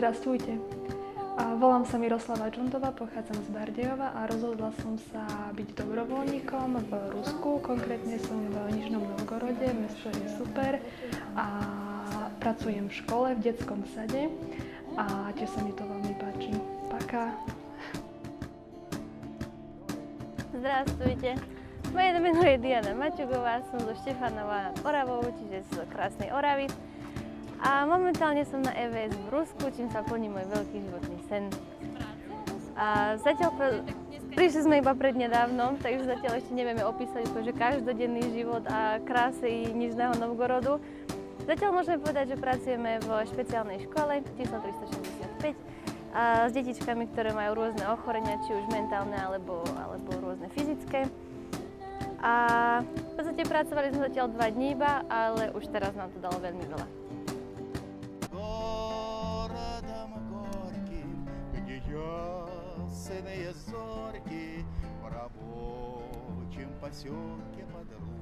Zdrastujte. A volám sa Miroslava Čundová, pochádzam z Bardejova a rozhodla som sa byť dobrovoľníkom v Rusku. Konkrétne som v Nižnom Novgorode, mesto je super a pracujem v škole, v detskom sade a tiež sa mi to veľmi páči. Paká. Zdravstvujte. Moje meno je Diana Maťugová, som zo Štefanova nad Oravou, čiže z krásnej Oravy. A momentálne som na EVS v Rusku, čím sa plní môj veľký životný sen. A zatiaľ prišli sme iba prednedávnom, takže zatiaľ ešte nevieme opísať že každodenný život a krásy Nižného Novgorodu. Zatiaľ môžeme povedať, že pracujeme v špeciálnej škole číslo 365 a s detičkami, ktoré majú rôzne ochorenia, či už mentálne alebo, alebo rôzne fyzické. A v podstate pracovali sme zatiaľ dva dní iba, ale už teraz nám to dalo veľmi veľa. Ясные зорьки В рабочем поселке под